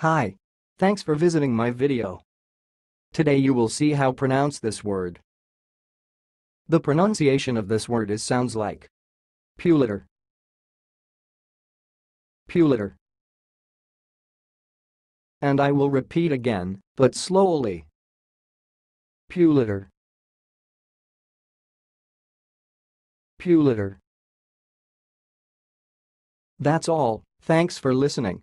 Hi. Thanks for visiting my video. Today you will see how pronounce this word. The pronunciation of this word is sounds like Puliter. Puliter. And I will repeat again, but slowly. Puliter. Puliter. That's all, thanks for listening.